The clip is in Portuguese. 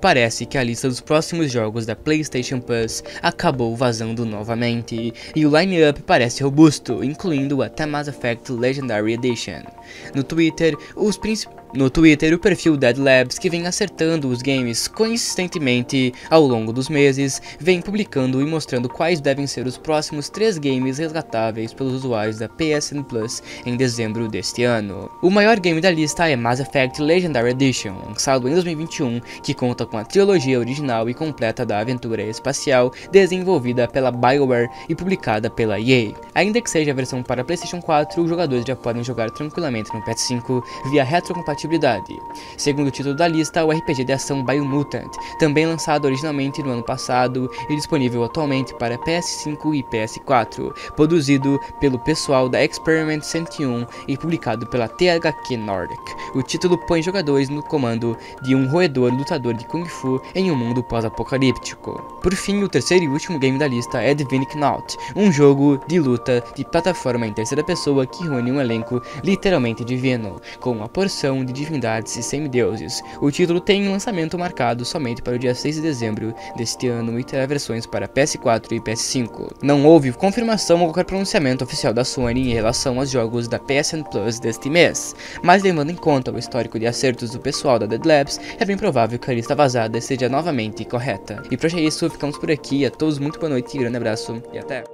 Parece que a lista dos próximos jogos da PlayStation Plus acabou vazando novamente, e o line-up parece robusto, incluindo até Mass Effect Legendary Edition. No Twitter, os principais no Twitter, o perfil Dead Labs, que vem acertando os games consistentemente ao longo dos meses, vem publicando e mostrando quais devem ser os próximos três games resgatáveis pelos usuários da PSN Plus em dezembro deste ano. O maior game da lista é Mass Effect Legendary Edition, lançado em 2021, que conta com a trilogia original e completa da aventura espacial desenvolvida pela BioWare e publicada pela EA. Ainda que seja a versão para PlayStation 4, os jogadores já podem jogar tranquilamente no PS5 via retrocompatibilidade compatibilidade. Segundo o título da lista, o RPG de ação Biomutant, também lançado originalmente no ano passado e disponível atualmente para PS5 e PS4, produzido pelo pessoal da Experiment 101 e publicado pela THQ Nordic. O título põe jogadores no comando de um roedor lutador de Fu em um mundo pós-apocalíptico. Por fim, o terceiro e último game da lista é Divine Knot, um jogo de luta de plataforma em terceira pessoa que reúne um elenco literalmente divino, com uma porção de de divindades e semideuses. O título tem um lançamento marcado somente para o dia 6 de dezembro deste ano e terá versões para PS4 e PS5. Não houve confirmação ou qualquer pronunciamento oficial da Sony em relação aos jogos da PSN Plus deste mês, mas levando em conta o histórico de acertos do pessoal da Dead Labs, é bem provável que a lista vazada seja novamente correta. E para isso, ficamos por aqui. A todos muito boa noite, grande abraço e até!